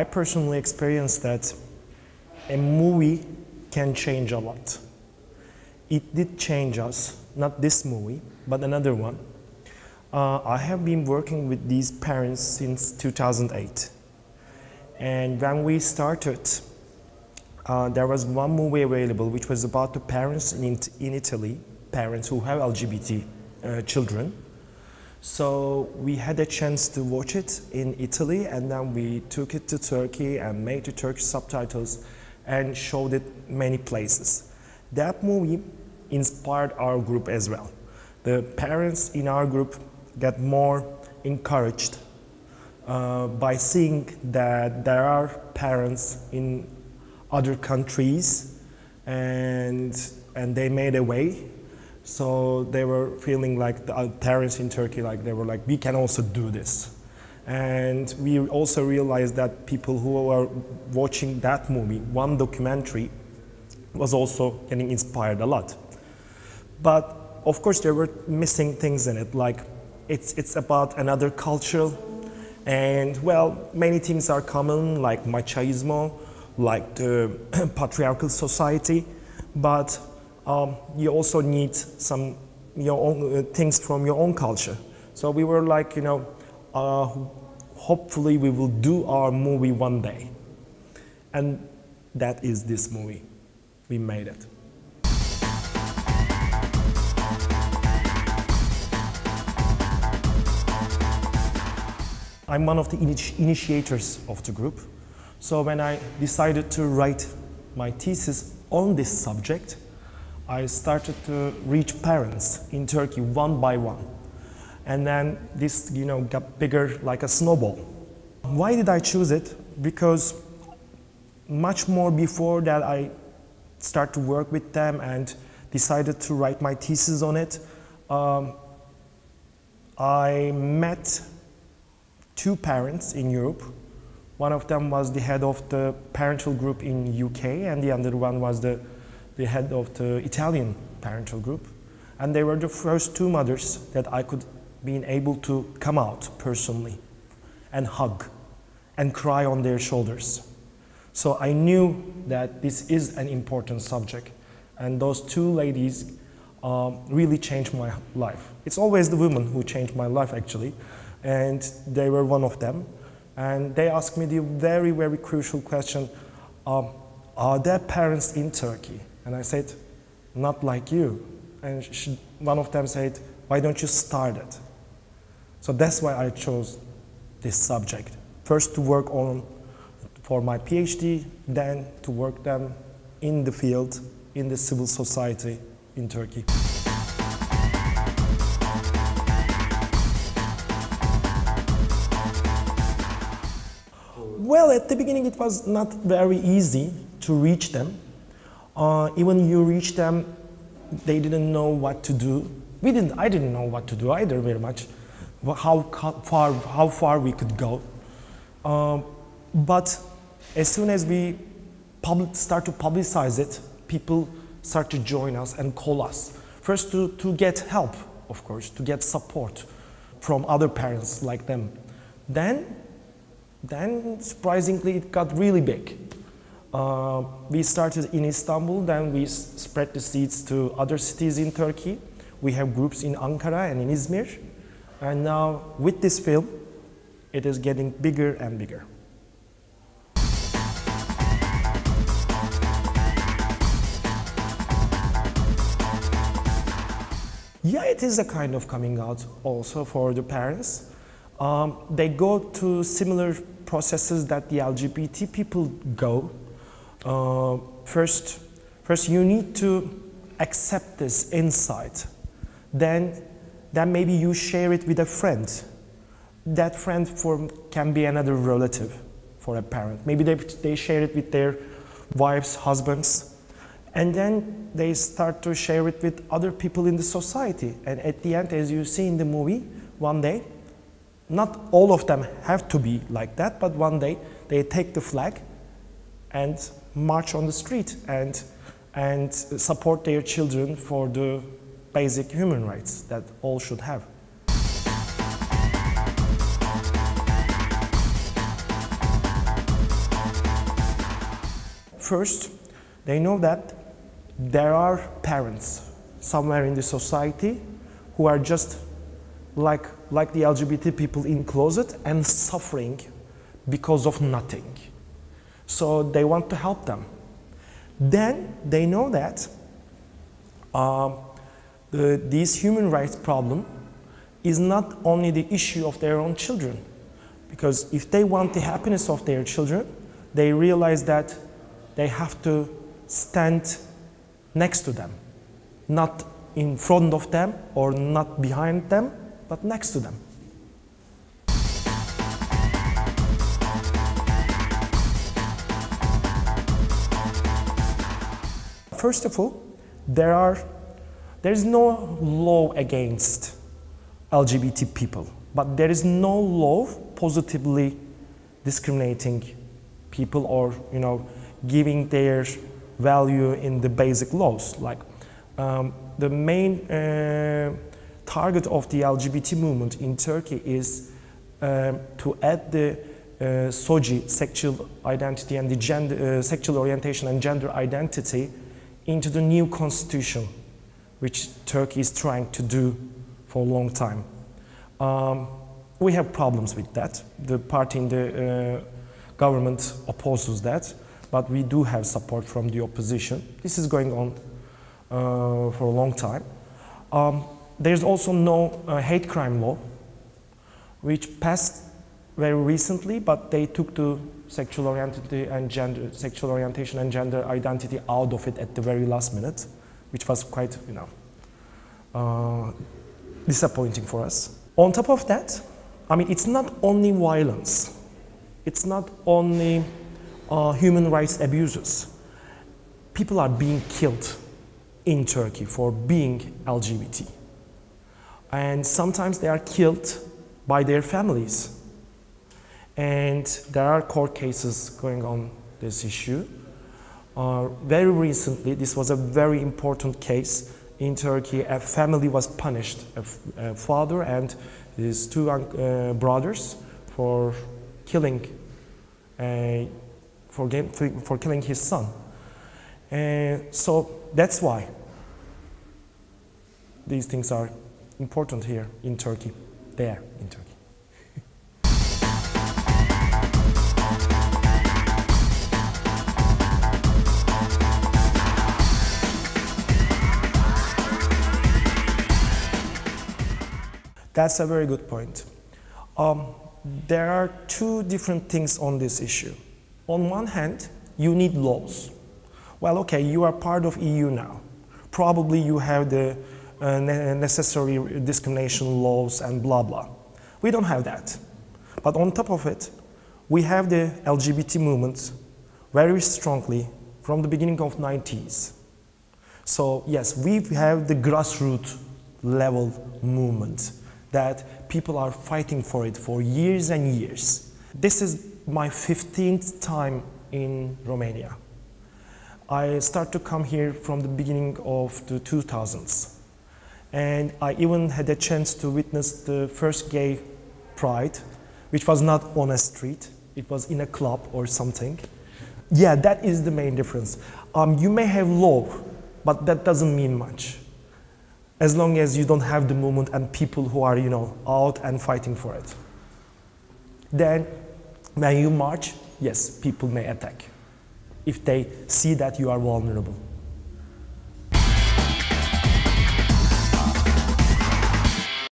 I personally experienced that a movie can change a lot. It did change us, not this movie, but another one. Uh, I have been working with these parents since 2008. And when we started, uh, there was one movie available which was about the parents in, in Italy, parents who have LGBT uh, children. So we had a chance to watch it in Italy and then we took it to Turkey and made the Turkish subtitles and showed it many places. That movie inspired our group as well. The parents in our group got more encouraged uh, by seeing that there are parents in other countries and, and they made a way so they were feeling like the parents in Turkey, like they were like, we can also do this. And we also realized that people who were watching that movie, one documentary, was also getting inspired a lot. But of course, there were missing things in it, like it's, it's about another culture. And well, many things are common, like machismo, like the patriarchal society. But um, you also need some your own uh, things from your own culture. So we were like, you know, uh, hopefully we will do our movie one day. And that is this movie. We made it. I'm one of the initi initiators of the group. So when I decided to write my thesis on this subject, I started to reach parents in Turkey one by one. And then this, you know, got bigger like a snowball. Why did I choose it? Because much more before that I started to work with them and decided to write my thesis on it, um, I met two parents in Europe. One of them was the head of the parental group in UK and the other one was the the head of the Italian parental group. And they were the first two mothers that I could be able to come out personally and hug and cry on their shoulders. So I knew that this is an important subject. And those two ladies um, really changed my life. It's always the women who changed my life, actually. And they were one of them. And they asked me the very, very crucial question um, Are there parents in Turkey? And I said, not like you. And she, one of them said, why don't you start it? So that's why I chose this subject. First to work on for my PhD, then to work them in the field, in the civil society in Turkey. Well, at the beginning it was not very easy to reach them uh, even you reach them, they didn't know what to do. We didn't, I didn't know what to do either very much, how far, how far we could go. Um, but as soon as we start to publicize it, people start to join us and call us. First to, to get help, of course, to get support from other parents like them. Then, then surprisingly, it got really big. Uh, we started in Istanbul, then we spread the seeds to other cities in Turkey. We have groups in Ankara and in Izmir. And now with this film, it is getting bigger and bigger. Yeah, it is a kind of coming out also for the parents. Um, they go to similar processes that the LGBT people go uh, first, first you need to accept this insight. Then, then maybe you share it with a friend. That friend for, can be another relative for a parent. Maybe they, they share it with their wives, husbands, and then they start to share it with other people in the society. And at the end, as you see in the movie, one day, not all of them have to be like that, but one day they take the flag and march on the street and, and support their children for the basic human rights that all should have. First, they know that there are parents somewhere in the society who are just like, like the LGBT people in closet and suffering because of nothing. So they want to help them. Then they know that uh, the, this human rights problem is not only the issue of their own children. Because if they want the happiness of their children, they realize that they have to stand next to them, not in front of them or not behind them, but next to them. First of all, there are there is no law against LGBT people, but there is no law positively discriminating people or you know giving their value in the basic laws. Like um, the main uh, target of the LGBT movement in Turkey is uh, to add the uh, sexual identity and the gender, uh, sexual orientation and gender identity into the new constitution, which Turkey is trying to do for a long time. Um, we have problems with that. The party in the uh, government opposes that, but we do have support from the opposition. This is going on uh, for a long time. Um, there's also no uh, hate crime law, which passed very recently, but they took the sexual orientation and gender, sexual orientation and gender identity out of it at the very last minute, which was quite, you know, uh, disappointing for us. On top of that, I mean, it's not only violence. It's not only uh, human rights abuses. People are being killed in Turkey for being LGBT. And sometimes they are killed by their families. And there are court cases going on this issue. Uh, very recently, this was a very important case in Turkey. A family was punished, a, father and his two uh, brothers, for killing, uh, for, game, for killing his son. And so that's why these things are important here in Turkey, there in Turkey. That's a very good point. Um, there are two different things on this issue. On one hand, you need laws. Well, okay, you are part of EU now. Probably you have the uh, necessary discrimination laws and blah blah. We don't have that. But on top of it, we have the LGBT movement very strongly from the beginning of 90s. So yes, we have the grassroots level movement that people are fighting for it for years and years. This is my 15th time in Romania. I start to come here from the beginning of the 2000s. And I even had a chance to witness the first gay pride, which was not on a street, it was in a club or something. Yeah, that is the main difference. Um, you may have law, but that doesn't mean much as long as you don't have the movement and people who are, you know, out and fighting for it. Then when you march, yes, people may attack if they see that you are vulnerable.